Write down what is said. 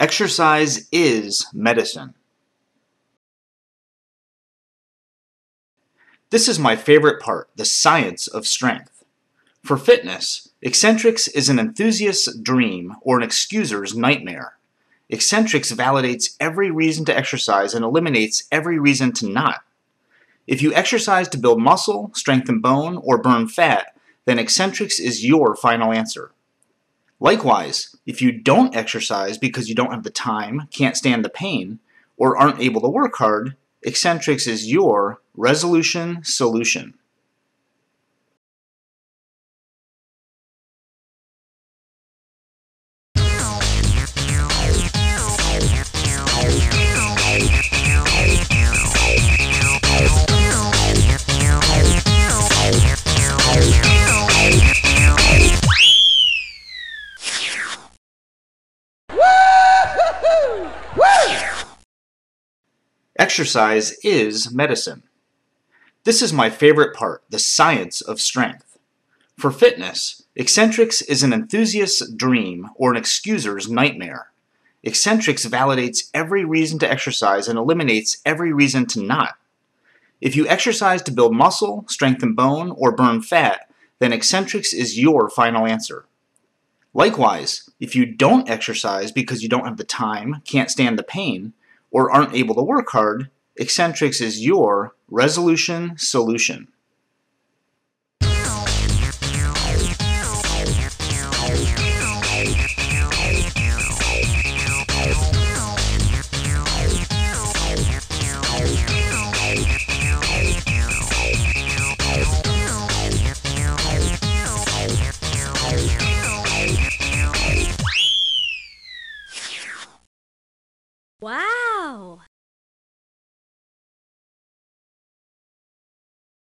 Exercise is medicine. This is my favorite part, the science of strength. For fitness, eccentrics is an enthusiast's dream or an excuser's nightmare. Eccentrics validates every reason to exercise and eliminates every reason to not. If you exercise to build muscle, strengthen bone, or burn fat, then eccentrics is your final answer. Likewise, if you don't exercise because you don't have the time, can't stand the pain, or aren't able to work hard, eccentrics is your resolution solution. Exercise is medicine. This is my favorite part, the science of strength. For fitness, eccentrics is an enthusiast's dream or an excuser's nightmare. Eccentrics validates every reason to exercise and eliminates every reason to not. If you exercise to build muscle, strengthen bone, or burn fat, then eccentrics is your final answer. Likewise, if you don't exercise because you don't have the time, can't stand the pain, or aren't able to work hard, eccentrics is your resolution solution. Wow! Oh.